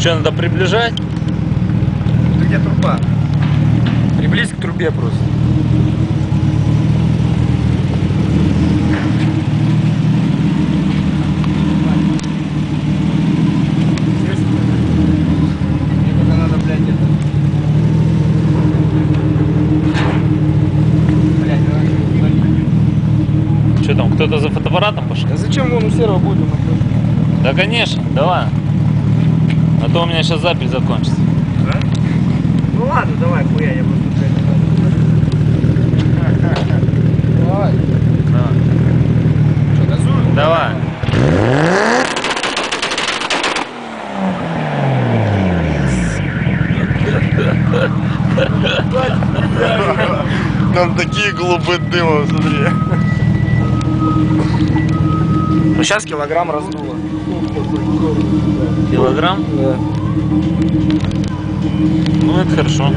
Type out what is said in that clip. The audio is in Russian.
Что, надо приближать? Ты где труба? Приблизь к трубе просто. Это... Что там, кто-то за фотоаппаратом пошел? Да зачем вон у серого будем? Да, конечно, давай. А то у меня сейчас запись закончится. Ну ладно, давай, хуя, я просто, Давай. Давай. Что, газуем? Давай. Там такие голубые дыма, смотри. Ну сейчас килограмм раздуло. Килограмм? Да. Ну, это хорошо.